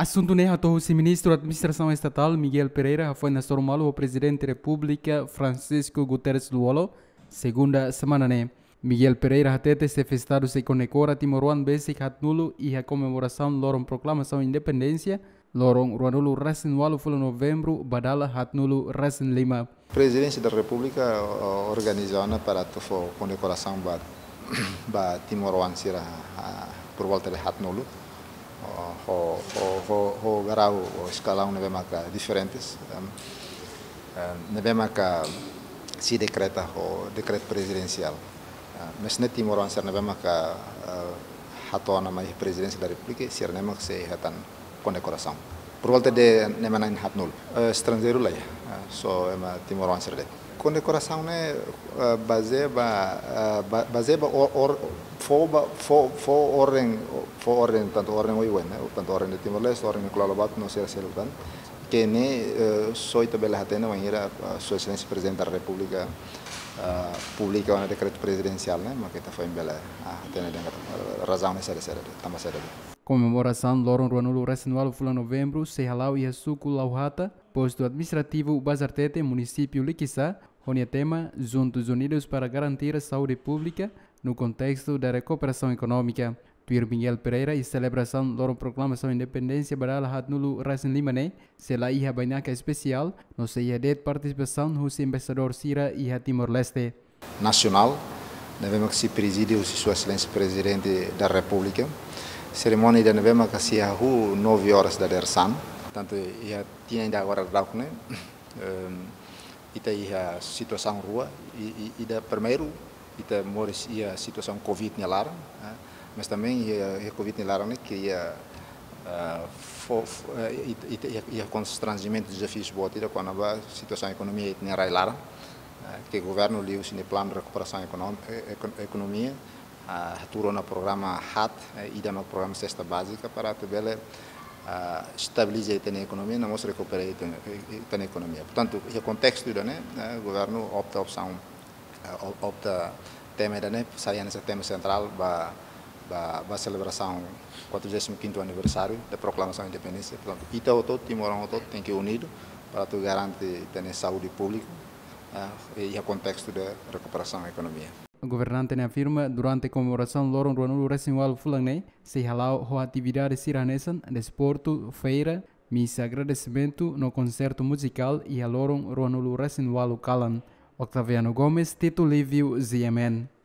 Assunto ne ato o ministro da Administração Estatal Miguel Pereira foi na Sormalo o presidente da República Francisco Guterres Luolo, segunda semana ne. Miguel Pereira hatete se festado se conecora Timoruan Basic nulo e a comemoração loron proclamação independência lorong Ruanulu Resin Walu Fulo Novembro Badala Hatnulu Resin Lima. Presidência da República organizou para a condecoração ba ba Timoruan sira por volta de Hatnulu ho, ho, ho, ho garau o escalão neve maca diferentes neve maca si decreta o decreto presidencial. Mas ne timor ansar neve maca hatona mai presidência da república sir ne maca se hatan condecoração por volta de ne manan hat nul estrangeiro lá so ema timor ansar de condecoração né base ba base ba or foba fo fo ordem fo ordem tanto ordem oi wen tanto ordem de Timor Leste ordem de Klalabat no ser selutan que ne soi tabela hatena wangira sua excelência presidente da república publica um decreto presidencial né mas que tá foi bela hatena dengan razão nessa série tama série comemoração Loron Ruanulu Resinual Fula Novembro se halau e suku lauhata posto administrativo Bazartete município Liquiçá onde tema Juntos Unidos para garantir a saúde pública no contexto da recuperação econômica. Tuir Miguel Pereira e celebração da proclamação de independência para a Nulu Rasen Limane, se lá ia banhaca especial, no de participação do embaixador Sira e Timor-Leste. Nacional, devemos que se preside Sua Excelência Presidente da República. Cerimônia da devemos que se arru nove horas da Dersan. Portanto, ia tinha ainda agora Draukne. Ita ia situação rua e, e, e primeiro kita moris ia situação covid ni larang mas também ia covid ni larang ni que ia uh, ia, ia, ia constrangimento desafios buat ida quando a situação economia ni rai larang uh, que governo liu sini plano de recuperação economia turun na programa HAT uh, ida no programa cesta básica para tebele uh, stabilizar a economia, não mostra recuperar a economia. Portanto, o contexto né, o governo opta a opção opta tema da né saia nesse tema central ba ba celebração 45º aniversário da proclamação da independência portanto ita o todo Timor todo tem que unido para garantir ter saúde pública uh, e o contexto da recuperação da economia governante afirma durante a comemoração Loron Ruanulu Resinual Fulangne se halau a atividade siranesan, desporto, feira, missa agradecimento no concerto musical e a Loron Ruanulu Resinual Calan. Octaviano Gomes, Tito Lívio, ZMN.